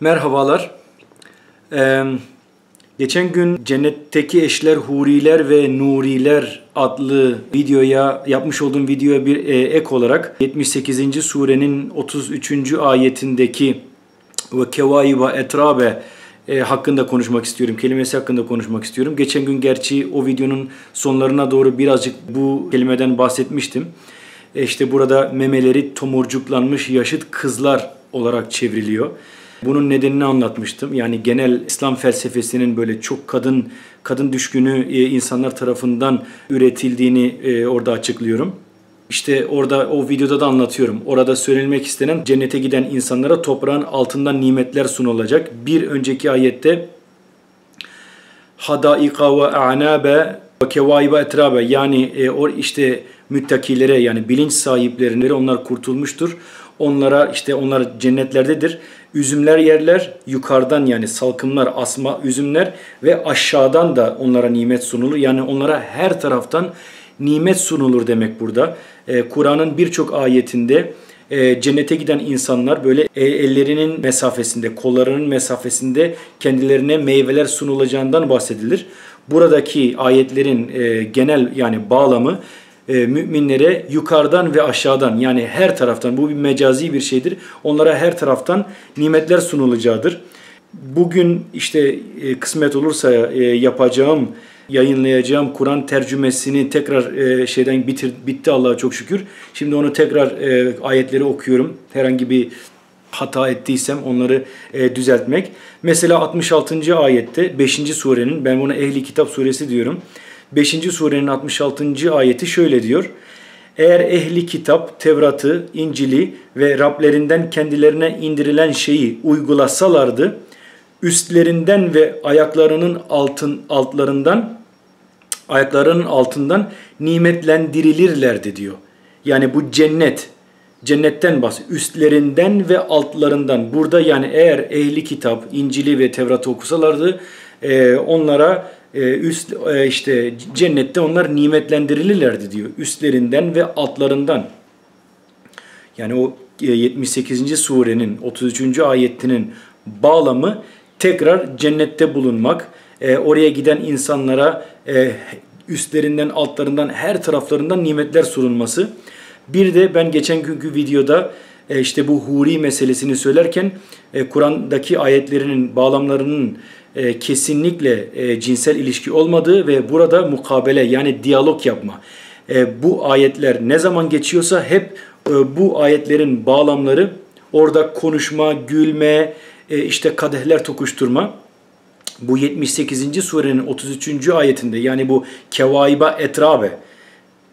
Merhabalar. Ee, geçen gün Cennetteki Eşler Huriler ve Nuriler adlı videoya yapmış olduğum videoya bir e, ek olarak 78. surenin 33. ayetindeki ve kevaiba etrabe e, hakkında konuşmak istiyorum. Kelimesi hakkında konuşmak istiyorum. Geçen gün gerçi o videonun sonlarına doğru birazcık bu kelimeden bahsetmiştim. E, işte burada memeleri tomurcuklanmış yaşıt kızlar olarak çevriliyor. Bunun nedenini anlatmıştım. Yani genel İslam felsefesinin böyle çok kadın kadın düşkünü e, insanlar tarafından üretildiğini e, orada açıklıyorum. İşte orada o videoda da anlatıyorum. Orada söylenmek istenen cennete giden insanlara toprağın altından nimetler sunulacak. Bir önceki ayette hadaika ve a'nabe ve kevaiba etrabe yani e, o işte müttakilere yani bilinç sahiplerine onlar kurtulmuştur. Onlara işte onlar cennetlerdedir. Üzümler yerler yukarıdan yani salkımlar, asma üzümler ve aşağıdan da onlara nimet sunulur. Yani onlara her taraftan nimet sunulur demek burada. Ee, Kur'an'ın birçok ayetinde e, cennete giden insanlar böyle e, ellerinin mesafesinde, kollarının mesafesinde kendilerine meyveler sunulacağından bahsedilir. Buradaki ayetlerin e, genel yani bağlamı e, müminlere yukarıdan ve aşağıdan yani her taraftan bu bir mecazi bir şeydir. Onlara her taraftan nimetler sunulacaktır. Bugün işte e, kısmet olursa e, yapacağım yayınlayacağım Kur'an tercümesini tekrar e, şeyden bitir, bitti Allah'a çok şükür. Şimdi onu tekrar e, ayetleri okuyorum. Herhangi bir hata ettiysem onları e, düzeltmek. Mesela 66. ayette 5. surenin ben buna ehli kitap suresi diyorum. 5. surenin 66. ayeti şöyle diyor. Eğer ehli kitap Tevrat'ı, İncil'i ve Rablerinden kendilerine indirilen şeyi uygulasalardı, üstlerinden ve ayaklarının altın altlarından ayaklarının altından nimetlendirilirlerdi diyor. Yani bu cennet, cennetten bahsediyor. Üstlerinden ve altlarından. Burada yani eğer ehli kitap, İncil'i ve Tevrat'ı okusalardı e, onlara e, üst e, işte cennette onlar nimetlendirilirlerdi diyor. Üstlerinden ve altlarından. Yani o 78. surenin 33. ayetinin bağlamı tekrar cennette bulunmak, oraya giden insanlara üstlerinden, altlarından, her taraflarından nimetler sunulması. Bir de ben geçen günkü videoda işte bu huri meselesini söylerken Kur'an'daki ayetlerinin bağlamlarının e, kesinlikle e, cinsel ilişki olmadığı ve burada mukabele yani diyalog yapma. E, bu ayetler ne zaman geçiyorsa hep e, bu ayetlerin bağlamları orada konuşma, gülme, e, işte kadehler tokuşturma. Bu 78. surenin 33. ayetinde yani bu kevaiba etrabe,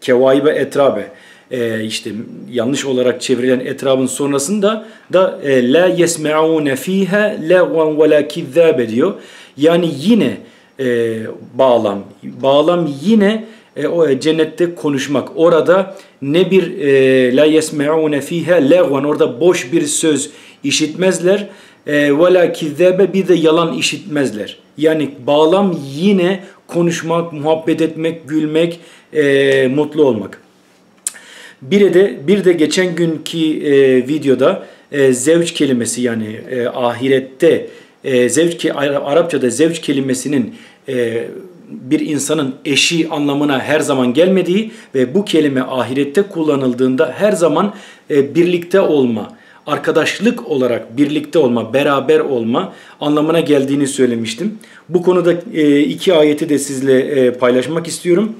kevaiba etrabe e, işte yanlış olarak çevrilen etrabın sonrasında da e, la yesme'une fiha lagwan ve la kizzabe diyor. Yani yine e, bağlam. Bağlam yine e, o e, cennette konuşmak. Orada ne bir e, la yesme'une fiha lagwan orada boş bir söz işitmezler. E, ve la kizzabe bir de yalan işitmezler. Yani bağlam yine konuşmak, muhabbet etmek, gülmek, e, mutlu olmak. Bir de bir de geçen günkü e, videoda e, zevç kelimesi yani e, ahirette e, zevç ki Arapçada zevç kelimesinin e, bir insanın eşi anlamına her zaman gelmediği ve bu kelime ahirette kullanıldığında her zaman e, birlikte olma, arkadaşlık olarak birlikte olma, beraber olma anlamına geldiğini söylemiştim. Bu konuda e, iki ayeti de sizle e, paylaşmak istiyorum.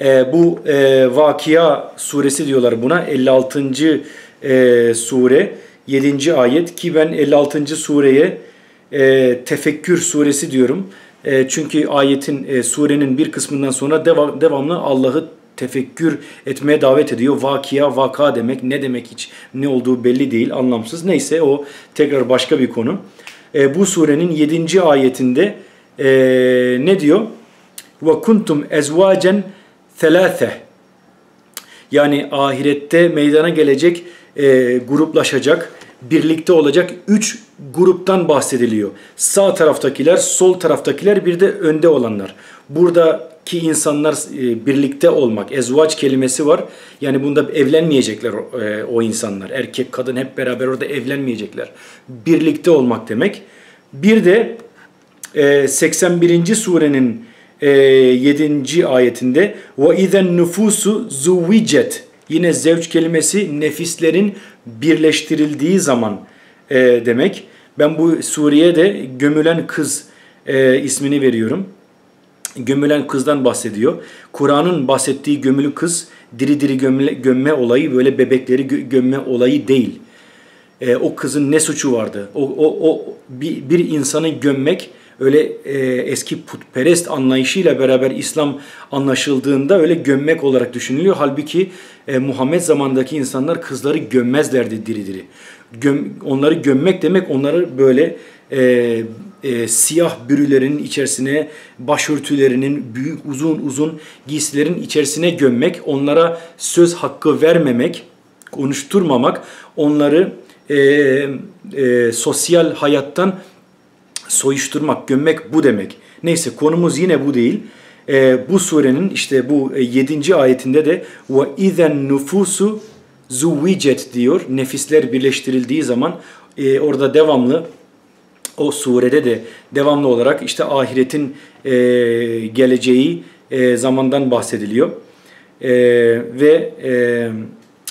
E, bu e, Vakia suresi diyorlar buna 56. E, sure 7. ayet ki ben 56. sureye e, tefekkür suresi diyorum. E, çünkü ayetin e, surenin bir kısmından sonra devam, devamlı Allah'ı tefekkür etmeye davet ediyor. Vakia, vaka demek ne demek hiç ne olduğu belli değil, anlamsız. Neyse o tekrar başka bir konu. E, bu surenin 7. ayetinde e, ne diyor? Ve kuntum ezvacen thelâthe yani ahirette meydana gelecek, e, gruplaşacak, birlikte olacak üç gruptan bahsediliyor. Sağ taraftakiler, sol taraftakiler bir de önde olanlar. Burada ki insanlar e, birlikte olmak, ezvaç kelimesi var. Yani bunda evlenmeyecekler e, o insanlar. Erkek, kadın hep beraber orada evlenmeyecekler. Birlikte olmak demek. Bir de e, 81. surenin e, 7. ayetinde ve izen nüfusu zuvicet yine zevç kelimesi nefislerin birleştirildiği zaman e, demek. Ben bu sureye de gömülen kız e, ismini veriyorum gömülen kızdan bahsediyor. Kur'an'ın bahsettiği gömülü kız diri diri gömme, gömme olayı böyle bebekleri gö gömme olayı değil. E, o kızın ne suçu vardı? O, o, o bir, bir insanı gömmek öyle e, eski putperest anlayışıyla beraber İslam anlaşıldığında öyle gömmek olarak düşünülüyor. Halbuki e, Muhammed zamandaki insanlar kızları gömmezlerdi diri diri. Göm, onları gömmek demek onları böyle e, e, siyah bürülerin içerisine başörtülerinin büyük uzun uzun giysilerin içerisine gömmek, onlara söz hakkı vermemek, konuşturmamak, onları e, e, sosyal hayattan soyuşturmak, gömmek bu demek. Neyse konumuz yine bu değil. E, bu surenin işte bu 7. ayetinde de ve izen nufusu zuvicet diyor. Nefisler birleştirildiği zaman e, orada devamlı o surede de devamlı olarak işte ahiretin e, geleceği e, zamandan bahsediliyor. E, ve e,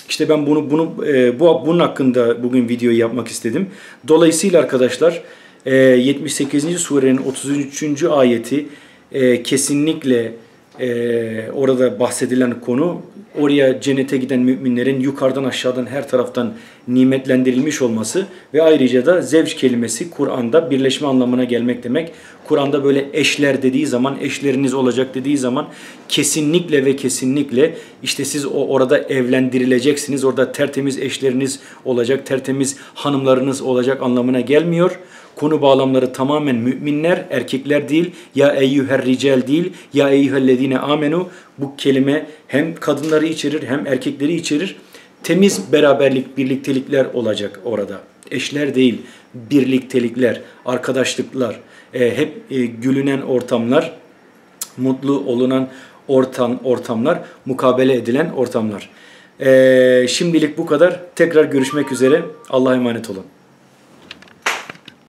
işte ben bunu bunu e, bu bunun hakkında bugün videoyu yapmak istedim. Dolayısıyla arkadaşlar e, 78. surenin 33. ayeti e, kesinlikle e, orada bahsedilen konu oraya cennete giden müminlerin yukarıdan aşağıdan her taraftan nimetlendirilmiş olması ve ayrıca da zevç kelimesi Kur'an'da birleşme anlamına gelmek demek. Kur'an'da böyle eşler dediği zaman, eşleriniz olacak dediği zaman kesinlikle ve kesinlikle işte siz o orada evlendirileceksiniz. Orada tertemiz eşleriniz olacak, tertemiz hanımlarınız olacak anlamına gelmiyor. Konu bağlamları tamamen müminler, erkekler değil. Ya eyyüher rical değil. Ya eyyühellezine amenu. Bu kelime hem kadınları içerir hem erkekleri içerir. Temiz beraberlik, birliktelikler olacak orada. Eşler değil, birliktelikler, arkadaşlıklar, e, hep e, gülünen ortamlar, mutlu olunan ortam ortamlar, mukabele edilen ortamlar. E, şimdilik bu kadar. Tekrar görüşmek üzere. Allah'a emanet olun.